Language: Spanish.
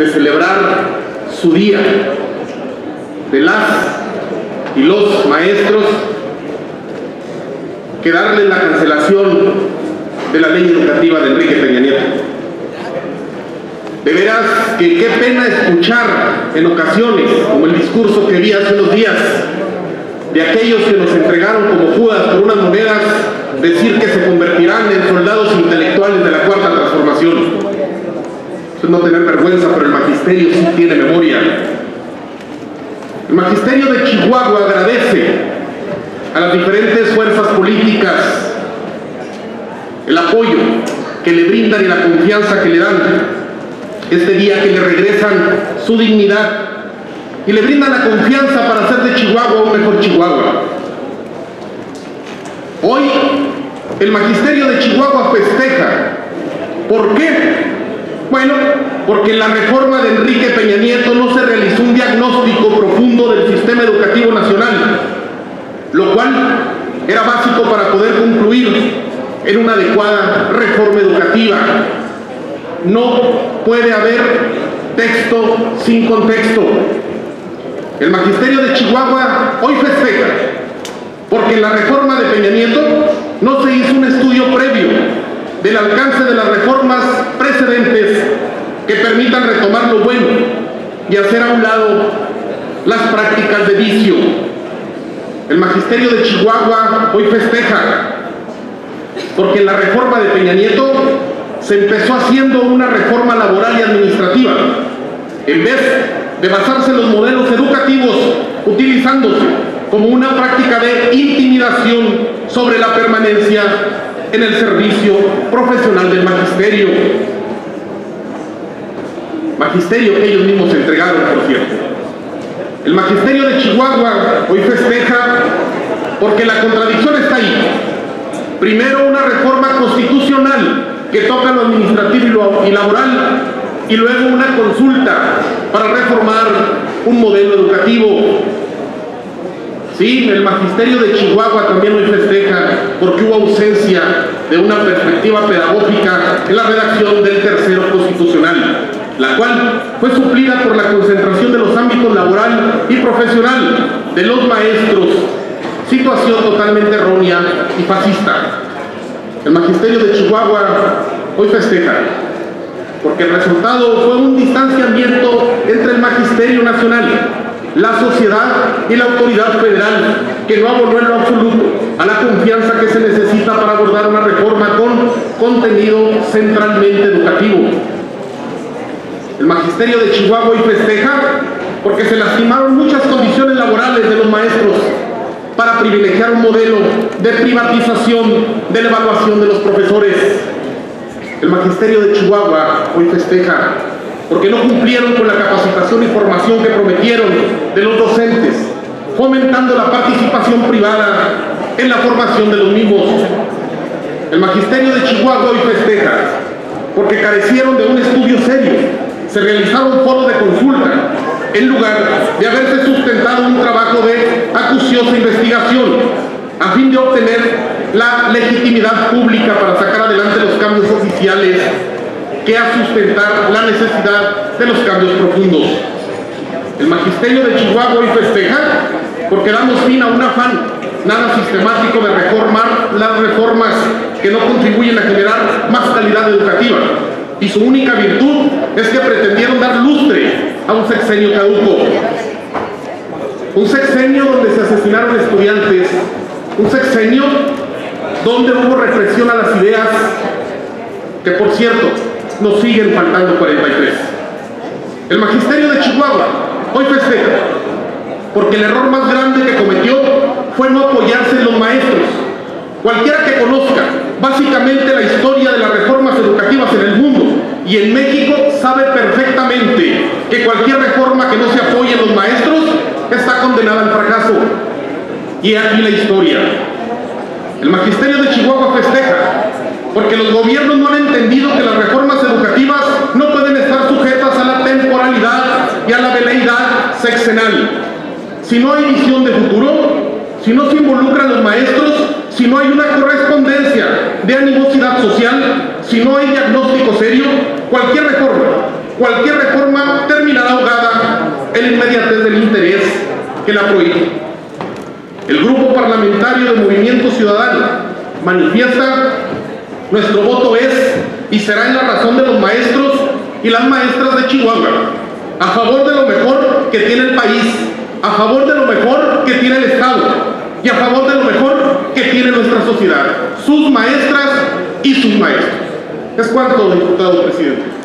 de celebrar su día, de las y los maestros, que darle la cancelación de la ley educativa de Enrique Peña Nieto. De veras que qué pena escuchar en ocasiones, como el discurso que vi hace unos días, de aquellos que nos entregaron como Judas por unas monedas, decir que se convertirán en soldados intelectuales de la cuarta transformación. No tener vergüenza, pero el magisterio sí tiene memoria. El magisterio de Chihuahua agradece a las diferentes fuerzas políticas el apoyo que le brindan y la confianza que le dan este día que le regresan su dignidad y le brindan la confianza para hacer de Chihuahua un mejor Chihuahua. Hoy el magisterio de Chihuahua festeja. ¿Por qué? Bueno, porque en la reforma de Enrique Peña Nieto no se realizó un diagnóstico profundo del sistema educativo nacional, lo cual era básico para poder concluir en una adecuada reforma educativa. No puede haber texto sin contexto. El magisterio de Chihuahua hoy festeja porque en la reforma de Peña Nieto no se hizo un estudio previo del alcance de las reformas precedentes que permitan retomar lo bueno y hacer a un lado las prácticas de vicio. El magisterio de Chihuahua hoy festeja porque la reforma de Peña Nieto se empezó haciendo una reforma laboral y administrativa en vez de basarse en los modelos educativos utilizándose como una práctica de intimidación sobre la permanencia en el servicio profesional del magisterio. Magisterio que ellos mismos entregaron, por cierto. El magisterio de Chihuahua hoy festeja porque la contradicción está ahí. Primero una reforma constitucional que toca lo administrativo y laboral y luego una consulta para reformar un modelo educativo. Sí, el magisterio de Chihuahua también hoy festeja porque hubo ausencia de una perspectiva pedagógica en la redacción del tercero constitucional, la cual fue suplida por la concentración de los ámbitos laboral y profesional de los maestros, situación totalmente errónea y fascista. El magisterio de Chihuahua hoy festeja porque el resultado fue un distanciamiento entre el magisterio nacional, la sociedad y la autoridad federal, que no abonó en lo absoluto a la confianza que se necesita para abordar una reforma con contenido centralmente educativo. El magisterio de Chihuahua hoy festeja porque se lastimaron muchas condiciones laborales de los maestros para privilegiar un modelo de privatización de la evaluación de los profesores. El magisterio de Chihuahua hoy festeja porque no cumplieron con la capacitación y formación que prometieron de los docentes, fomentando la participación privada en la formación de los mismos. El magisterio de Chihuahua hoy festeja porque carecieron de un estudio serio, se realizaron foros de consulta en lugar de haberse sustentado un trabajo de acuciosa investigación a fin de obtener la legitimidad pública para sacar adelante los cambios oficiales que a sustentar la necesidad de los cambios profundos. El magisterio de Chihuahua hoy festeja porque damos fin a un afán nada sistemático de reformar las reformas que no contribuyen a generar más calidad educativa y su única virtud es que pretendieron dar lustre a un sexenio caduco. Un sexenio donde se asesinaron estudiantes, un sexenio donde hubo represión a las ideas, que por cierto, nos siguen faltando 43. El magisterio de Chihuahua hoy festeja, porque el error más grande que cometió fue no apoyarse en los maestros. Cualquiera que conozca básicamente la historia de las reformas educativas en el mundo y en México sabe perfectamente que cualquier reforma que no se apoye en los maestros está condenada al fracaso. Y aquí la historia. El magisterio de Chihuahua festeja porque los gobiernos no han entendido que las reformas educativas no pueden estar sujetas a la temporalidad y a la veleidad sexenal. Si no hay visión de futuro, si no se involucran los maestros, si no hay una correspondencia de animosidad social, si no hay diagnóstico serio, cualquier reforma, cualquier reforma terminará ahogada en la inmediatez del interés que la prohíbe. El Grupo Parlamentario de Movimiento Ciudadano manifiesta nuestro voto es y será en la razón de los maestros y las maestras de Chihuahua, a favor de lo mejor que tiene el país, a favor de lo mejor que tiene el Estado y a favor de lo mejor que tiene nuestra sociedad, sus maestras y sus maestros. Es cuanto, diputado presidente.